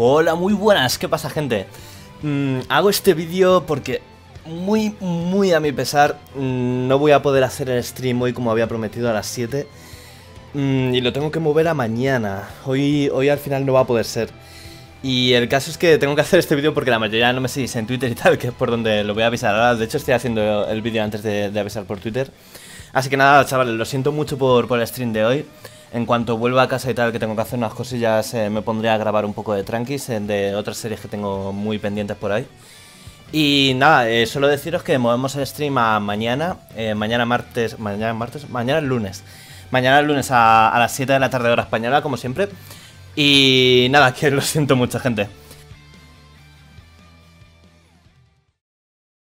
Hola, muy buenas, ¿qué pasa gente? Mm, hago este vídeo porque muy, muy a mi pesar mm, no voy a poder hacer el stream hoy como había prometido a las 7 mm, y lo tengo que mover a mañana, hoy, hoy al final no va a poder ser. Y el caso es que tengo que hacer este vídeo porque la mayoría no me seguís en Twitter y tal, que es por donde lo voy a avisar ahora. De hecho estoy haciendo el vídeo antes de, avisar por Twitter. Así que nada, chavales, lo siento mucho por, por el stream de hoy. En cuanto vuelva a casa y tal, que tengo que hacer unas cosillas, eh, me pondré a grabar un poco de tranquis, eh, de otras series que tengo muy pendientes por ahí. Y nada, eh, solo deciros que movemos el stream a mañana, mañana martes, mañana martes, mañana lunes. Mañana lunes a, a las 7 de la tarde hora española, como siempre. Y nada, que lo siento mucha gente.